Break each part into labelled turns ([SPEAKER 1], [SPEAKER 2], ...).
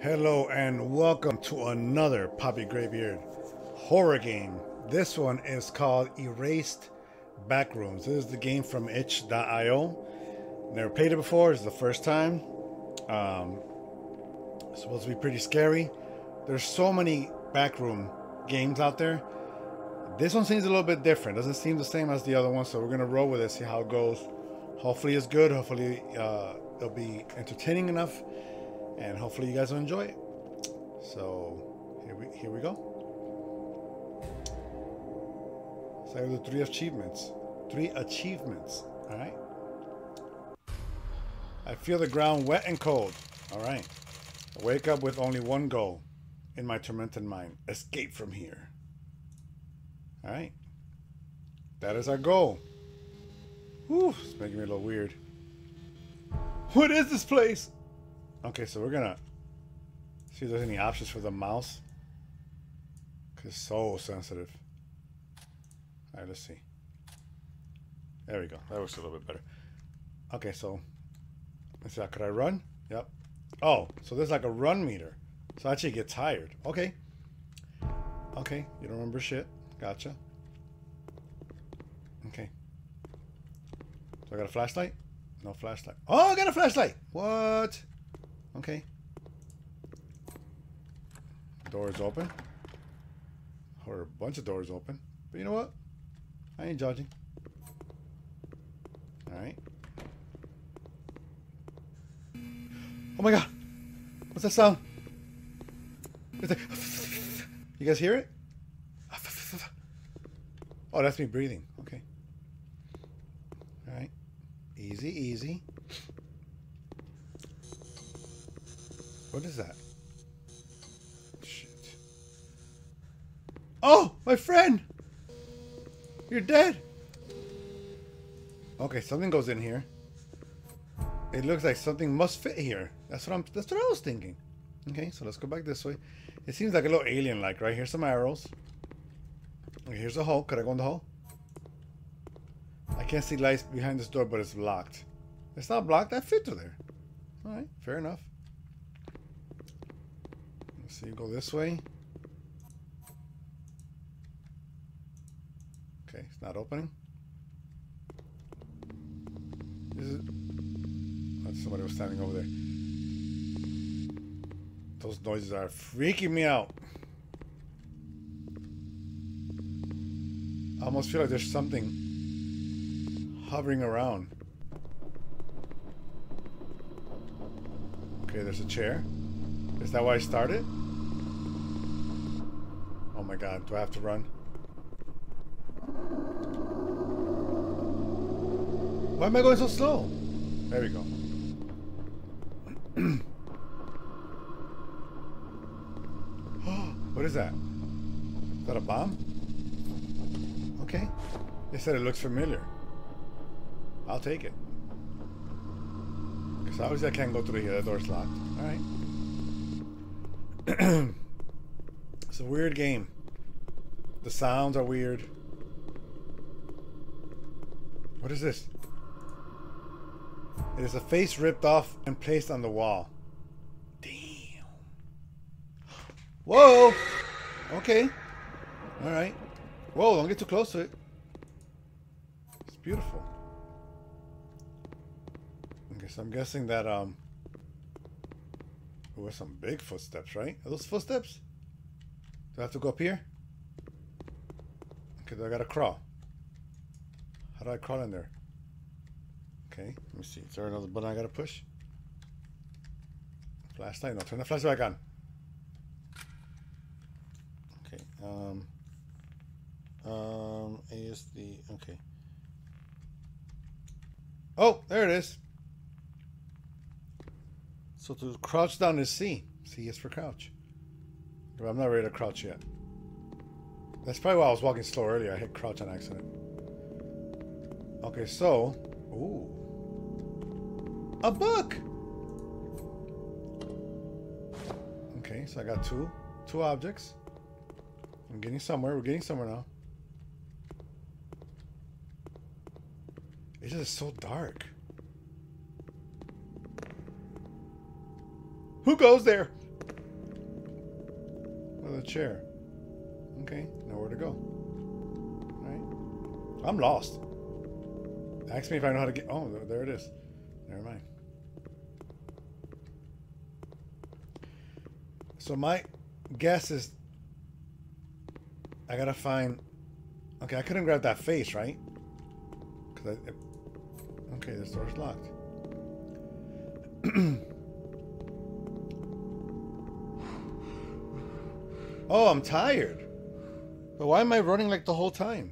[SPEAKER 1] Hello and welcome to another Papi GrayBeard horror game. This one is called Erased Backrooms. This is the game from itch.io. Never played it before, it's the first time. Um, supposed to be pretty scary. There's so many backroom games out there. This one seems a little bit different. Doesn't seem the same as the other one, so we're gonna roll with it, see how it goes. Hopefully it's good. Hopefully uh, it'll be entertaining enough and hopefully you guys will enjoy it. So here we here we go. So I have the three achievements. Three achievements. Alright. I feel the ground wet and cold. Alright. Wake up with only one goal in my tormented mind. Escape from here. Alright. That is our goal. Whew, it's making me a little weird. What is this place? Okay, so we're gonna see if there's any options for the mouse. Cause it's so sensitive. Alright, let's see. There we go. That works a little bit better. Okay, so let's see. Could I run? Yep. Oh, so there's like a run meter. So I actually get tired. Okay. Okay, you don't remember shit. Gotcha. Okay. So I got a flashlight? No flashlight. Oh, I got a flashlight! What? Okay. Doors open. Or a bunch of doors open. But you know what? I ain't judging. Alright. Oh my god! What's that sound? You guys hear it? Oh, that's me breathing. Okay. Alright. Easy, easy. What is that? Shit. Oh, my friend! You're dead! Okay, something goes in here. It looks like something must fit here. That's what I'm that's what I was thinking. Okay, so let's go back this way. It seems like a little alien like, right? Here's some arrows. Okay, here's a hole. Could I go in the hole? I can't see lights behind this door, but it's locked. It's not blocked. I fit through there. Alright, fair enough. So you go this way. Okay, it's not opening. Is it? Oh, somebody was standing over there. Those noises are freaking me out. I almost feel like there's something hovering around. Okay, there's a chair. Is that why I started? My god, do I have to run? Why am I going so slow? There we go. what is that? Is that a bomb? Okay. They said it looks familiar. I'll take it. Because obviously I can't go through here. The door's locked. Alright. it's a weird game. The sounds are weird. What is this? It is a face ripped off and placed on the wall. Damn. Whoa! Okay. Alright. Whoa, don't get too close to it. It's beautiful. Okay, so I'm guessing that, um... There were some big footsteps, right? Are those footsteps? Do I have to go up here? Okay, I gotta crawl. How do I crawl in there? Okay, let me see. Is there another button I gotta push? Flashlight? No, turn the flashlight on. Okay, um... Um, ASD, okay. Oh, there it is. So to crouch down is C. C is for crouch. But I'm not ready to crouch yet. That's probably why I was walking slow earlier. I hit crouch on accident. Okay, so... Ooh. A book! Okay, so I got two. Two objects. I'm getting somewhere. We're getting somewhere now. It's just so dark. Who goes there? The chair. Okay, nowhere to go. Alright. I'm lost. Ask me if I know how to get... Oh, there it is. Never mind. So my guess is... I gotta find... Okay, I couldn't grab that face, right? Cause I... Okay, this door's locked. oh, I'm tired. But why am I running like the whole time?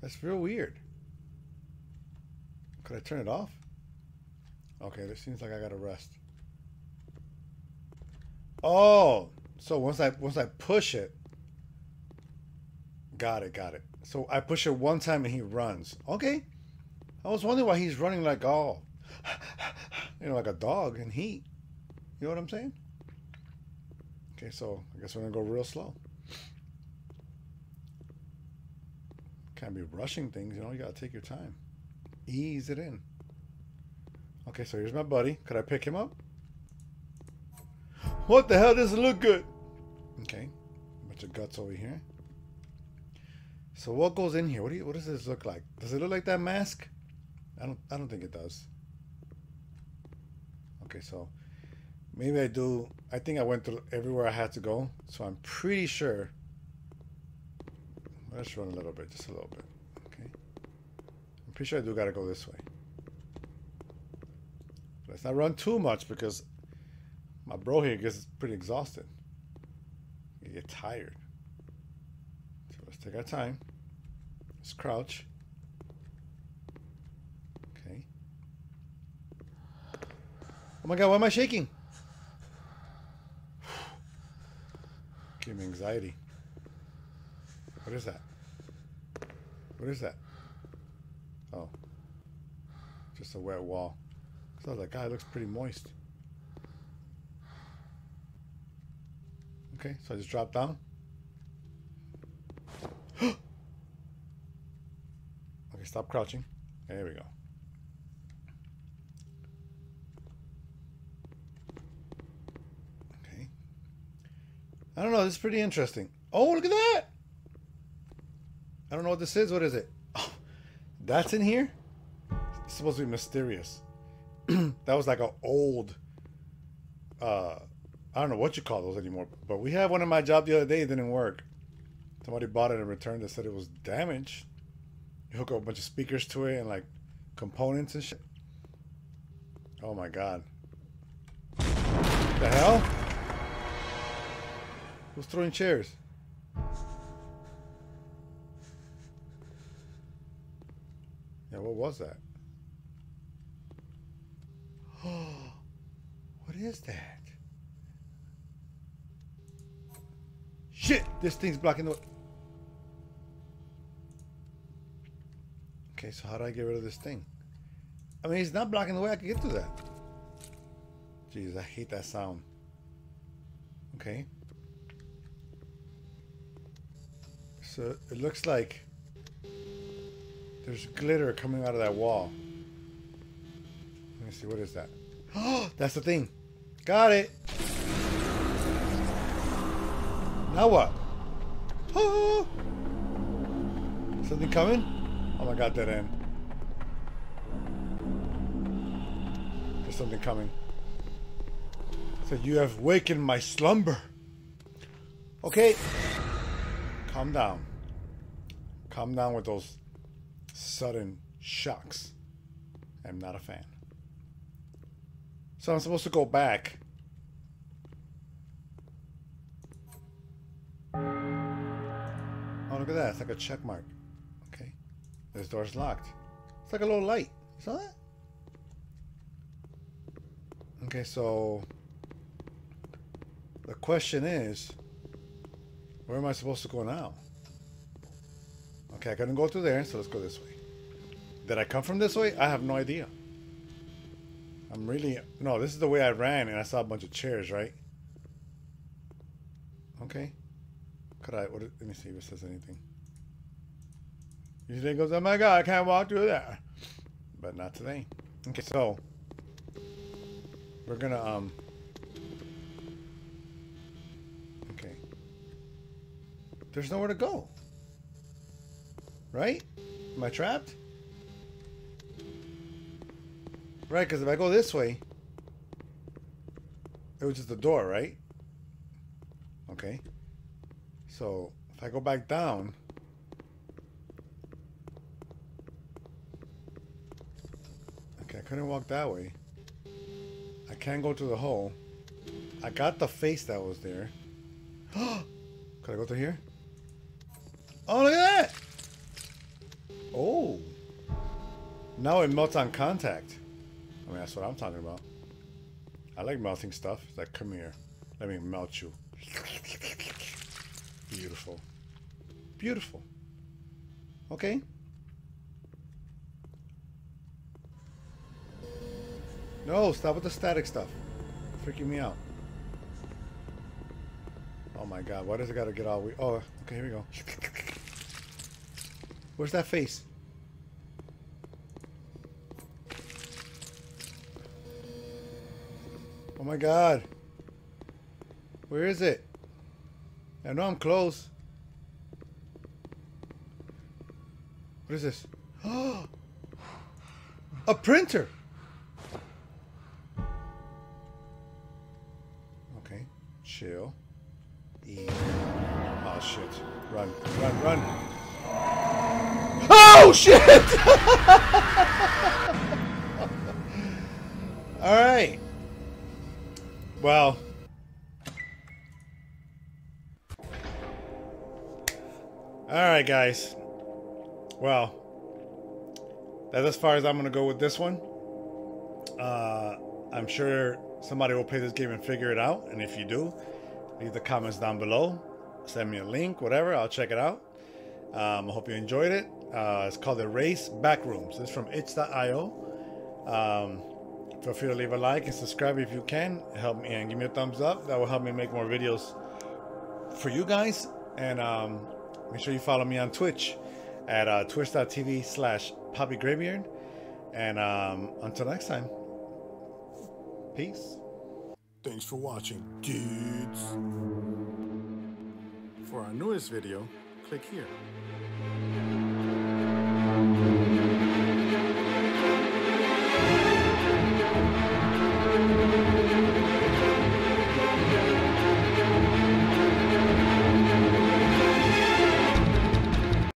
[SPEAKER 1] That's real weird. Could I turn it off? Okay, this seems like I gotta rest. Oh, so once I once I push it, got it, got it. So I push it one time and he runs. Okay, I was wondering why he's running like all, you know, like a dog in heat. You know what I'm saying? Okay, so I guess we're gonna go real slow. Can't be rushing things, you know. You gotta take your time, ease it in. Okay, so here's my buddy. Could I pick him up? What the hell doesn't look good? Okay, bunch of guts over here. So what goes in here? What do you? What does this look like? Does it look like that mask? I don't I don't think it does. Okay, so maybe I do I think I went through everywhere I had to go, so I'm pretty sure let's run a little bit, just a little bit. Okay. I'm pretty sure I do gotta go this way. Let's not run too much because my bro here gets pretty exhausted. You get tired. So let's take our time. Let's crouch. Okay. Oh my god, why am I shaking? Give me anxiety. What is that? What is that? Oh. Just a wet wall. So that guy looks pretty moist. Okay, so I just drop down. okay, stop crouching. There we go. I don't know. This is pretty interesting. Oh, look at that. I don't know what this is. What is it? Oh, that's in here? It's supposed to be mysterious. that was like an old, uh, I don't know what you call those anymore. But we had one in my job the other day. It didn't work. Somebody bought it and returned it. Said it was damaged. You hook up a bunch of speakers to it and like components and shit. Oh my god. Who's throwing chairs? Yeah, what was that? What is that? Shit! This thing's blocking the... Okay, so how do I get rid of this thing? I mean, it's not blocking the way I can get to that. Jeez, I hate that sound. Okay. So it looks like there's glitter coming out of that wall. Let me see, what is that? Oh, that's the thing. Got it. Now what? Oh, something coming? Oh my god, dead end. There's something coming. So you have wakened my slumber. Okay. Calm down. Calm down with those sudden shocks. I'm not a fan. So I'm supposed to go back. Oh, look at that. It's like a check mark. Okay. This door's locked. It's like a little light. You saw that? Okay, so the question is where am I supposed to go now? Okay, I couldn't go through there, so let's go this way. Did I come from this way? I have no idea. I'm really... No, this is the way I ran, and I saw a bunch of chairs, right? Okay. Could I... What, let me see if it says anything. Usually it goes, oh my god, I can't walk through there. But not today. Okay, so... We're gonna, um... there's nowhere to go. Right? Am I trapped? Right, because if I go this way, it was just the door, right? Okay. So, if I go back down... Okay, I couldn't walk that way. I can't go to the hole. I got the face that was there. Could I go through here? Oh, look at that! Oh. Now it melts on contact. I mean, that's what I'm talking about. I like melting stuff. It's like, come here. Let me melt you. Beautiful. Beautiful. Okay. No, stop with the static stuff. Freaking me out. Oh my god, why does it gotta get all we Oh, okay, here we go. Where's that face? Oh my god. Where is it? I know I'm close. What is this? A printer. Okay, chill. E. Oh shit! Run, run, run! Oh shit! All right. Well. All right, guys. Well, that's as far as I'm going to go with this one. Uh, I'm sure somebody will play this game and figure it out. And if you do, leave the comments down below. Send me a link, whatever. I'll check it out. Um, I hope you enjoyed it. Uh, it's called Erased Backrooms. It's from itch.io. Um, Feel free to leave a like and subscribe if you can. Help me and give me a thumbs up. That will help me make more videos for you guys. And um, make sure you follow me on Twitch at uh, twitch.tv slash Papi GrayBeard. And um, until next time, peace.
[SPEAKER 2] Thanks for watching, dudes. For our newest video, click here. Thank you.